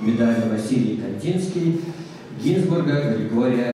медали Василий Кандинский, Гинзбурга Григория